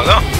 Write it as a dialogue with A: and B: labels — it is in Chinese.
A: 好的。